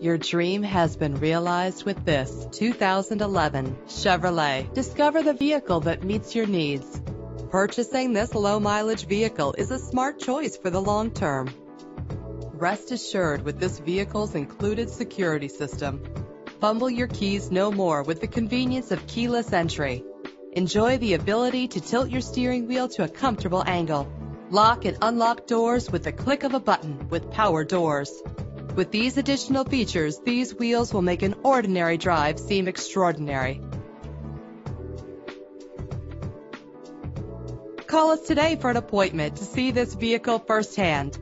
Your dream has been realized with this 2011 Chevrolet. Discover the vehicle that meets your needs. Purchasing this low mileage vehicle is a smart choice for the long term. Rest assured with this vehicle's included security system. Fumble your keys no more with the convenience of keyless entry. Enjoy the ability to tilt your steering wheel to a comfortable angle. Lock and unlock doors with the click of a button with power doors. With these additional features, these wheels will make an ordinary drive seem extraordinary. Call us today for an appointment to see this vehicle firsthand.